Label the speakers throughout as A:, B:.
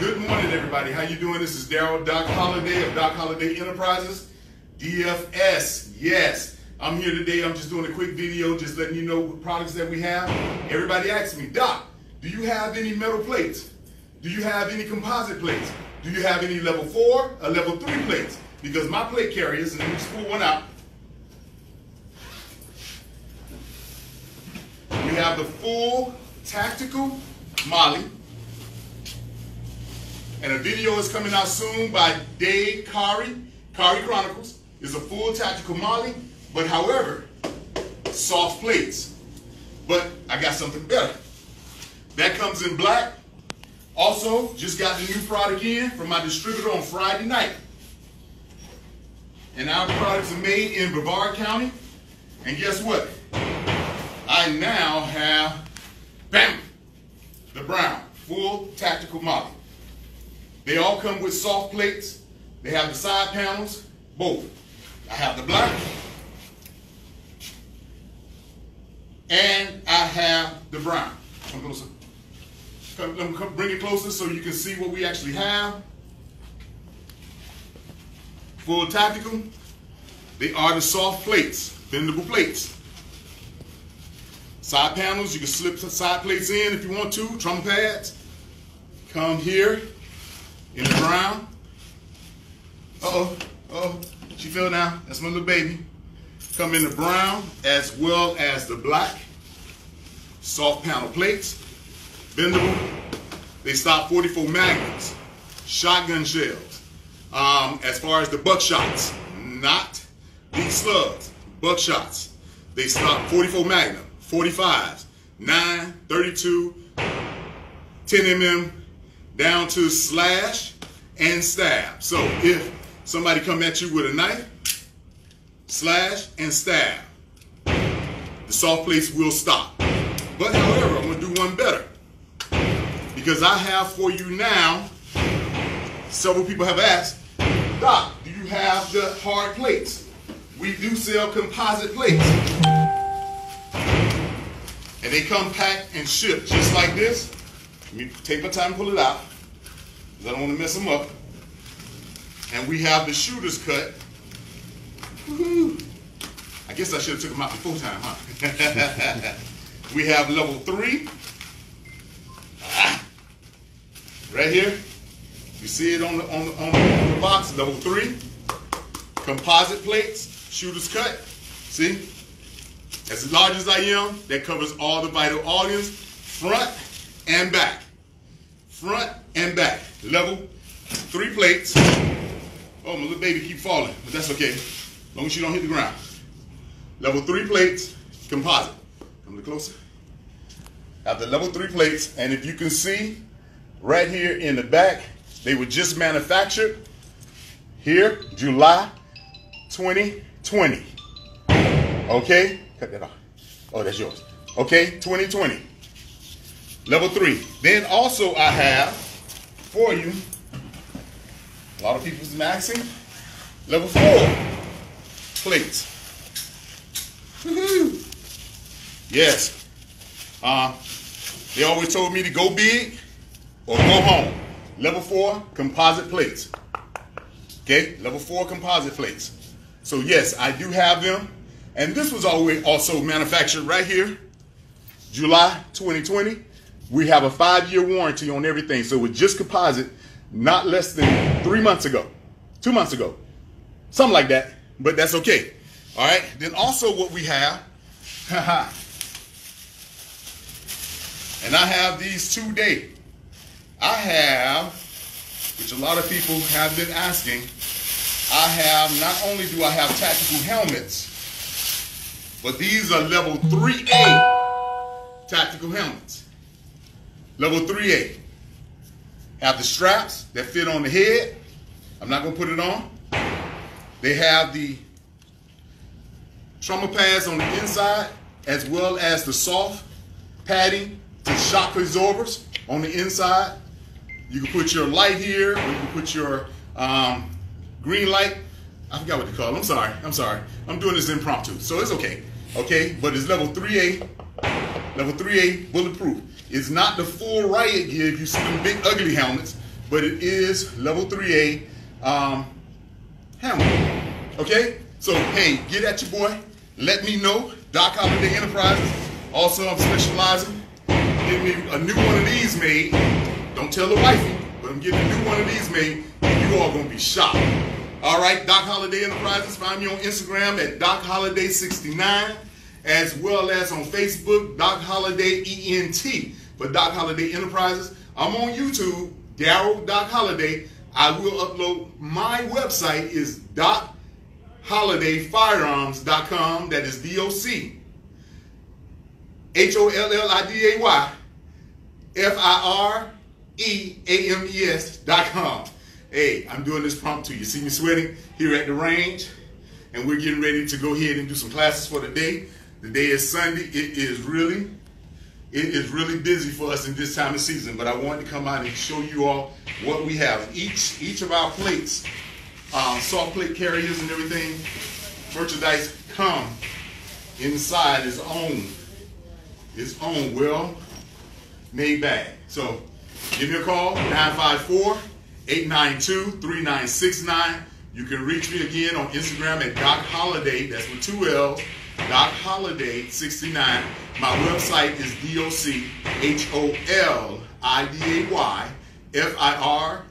A: Good morning, everybody. How you doing? This is Darryl Doc Holliday of Doc Holliday Enterprises, DFS. Yes, I'm here today. I'm just doing a quick video, just letting you know what products that we have. Everybody asks me, Doc, do you have any metal plates? Do you have any composite plates? Do you have any level four or level three plates? Because my plate carriers, and let me just pull one out. We have the full tactical MOLLE. And a video is coming out soon by Dave Kari. Kari Chronicles is a full tactical MOLLE, but however, soft plates. But I got something better. That comes in black. Also, just got the new product in from my distributor on Friday night. And our products are made in Brevard County. And guess what? I now have, bam, the brown, full tactical MOLLE. They all come with soft plates. They have the side panels, both. I have the black, and I have the brown. Come closer. Come, come, come, bring it closer so you can see what we actually have. Full tactical. They are the soft plates, bendable plates. Side panels, you can slip the side plates in if you want to, trauma pads. Come here in the brown. Uh-oh, uh oh, she fell down. That's my little baby. Come in the brown as well as the black. Soft panel plates, bendable. They stop 44 magnums, shotgun shells. Um, as far as the buckshots, not these slugs, buckshots. They stop 44 magnum, 45s, 9, 32, 10 mm, down to slash and stab. So if somebody come at you with a knife, slash and stab, the soft plates will stop. But however, I'm gonna do one better. Because I have for you now, several people have asked, Doc, do you have the hard plates? We do sell composite plates. And they come packed and shipped just like this. Let me take my time and pull it out. I don't want to mess them up. And we have the shooter's cut. I guess I should have took them out before time, huh? we have level three. Ah. Right here. You see it on the, on the, on the, on the box, level three. Composite plates, shooter's cut. See? As large as I am, that covers all the vital organs, front and back. Front and back. Level, three plates. Oh, my little baby keep falling, but that's okay. As long as you don't hit the ground. Level three plates, composite. Come a little closer. The level three plates, and if you can see, right here in the back, they were just manufactured here, July 2020. Okay? Cut that off. Oh, that's yours. Okay, 2020. Level three. Then also I have for you, a lot of people's maxing, level four plates. Yes. Uh, they always told me to go big or go home. Level four composite plates. Okay, level four composite plates. So yes, I do have them. And this was always also manufactured right here, July 2020. We have a five-year warranty on everything. So with just composite, not less than three months ago, two months ago, something like that, but that's okay. All right, then also what we have, and I have these today. I have, which a lot of people have been asking, I have, not only do I have tactical helmets, but these are level 3A tactical helmets. Level 3A. Have the straps that fit on the head. I'm not going to put it on. They have the trauma pads on the inside as well as the soft padding to shock absorbers on the inside. You can put your light here, or you can put your um, green light. I forgot what they call it. I'm sorry. I'm sorry. I'm doing this impromptu, so it's okay. Okay, but it's level 3A. Level 3A bulletproof. It's not the full riot gear if you see them big ugly helmets. but it is level 3A um, hammer. Okay? So, hey, get at your boy. Let me know. Doc Holliday Enterprises. Also, I'm specializing. Get me a new one of these made. Don't tell the wifey, but I'm getting a new one of these made. And you all gonna be shocked. All right, Doc Holliday Enterprises. Find me on Instagram at Doc Holliday 69 as well as on Facebook, Doc Holliday ENT for Doc Holliday Enterprises. I'm on YouTube, Darryl Doc Holliday. I will upload my website is dochollidayfirearms.com. That is D-O-C H-O-L-L-I-D-A-Y F-I-R-E-A-M-E-S dot com. Hey, I'm doing this prompt to you. See me sweating here at the range, and we're getting ready to go ahead and do some classes for the day. The day is Sunday. It is really, it is really busy for us in this time of season. But I wanted to come out and show you all what we have. Each each of our plates, um, salt plate carriers and everything, merchandise come inside its own, its own well made bag. So give me a call 954 892 3969. You can reach me again on Instagram at Doc Holliday. That's with two L's. Doc Holliday 69. My website is D-O-C-H-O-L-I-D-A-Y F-I-R-E-A-M-R-S.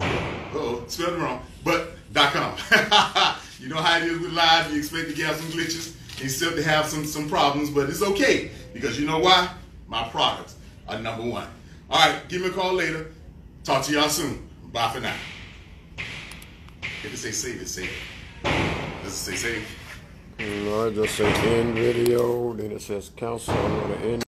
A: Uh-oh, spelled it wrong, but dot .com. you know how it is with live. You expect to get some glitches. You still to have some, some problems, but it's okay because you know why? My products are number one. All right, give me a call later. Talk to y'all soon. Bye for now. If it say save it, save. Does it say save?
B: No, I just say end video, then it says cancel. I'm gonna end.